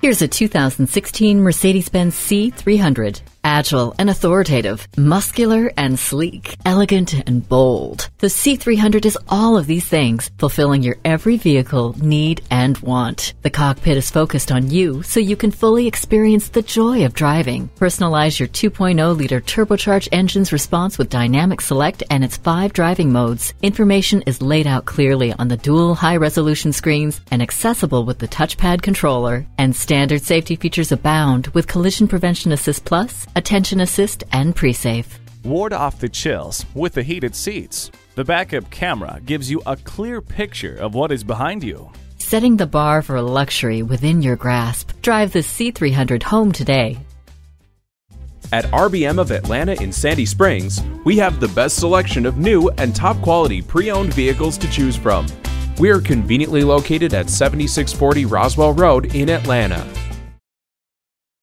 Here's a 2016 Mercedes-Benz C300. Agile and authoritative, muscular and sleek, elegant and bold. The C300 is all of these things, fulfilling your every vehicle need and want. The cockpit is focused on you so you can fully experience the joy of driving. Personalize your 2.0 liter turbocharged engine's response with Dynamic Select and its five driving modes. Information is laid out clearly on the dual high resolution screens and accessible with the touchpad controller. And standard safety features abound with Collision Prevention Assist Plus, Attention Assist, and PreSafe. Ward off the chills with the heated seats. The backup camera gives you a clear picture of what is behind you. Setting the bar for luxury within your grasp. Drive the C300 home today. At RBM of Atlanta in Sandy Springs, we have the best selection of new and top quality pre owned vehicles to choose from. We are conveniently located at 7640 Roswell Road in Atlanta.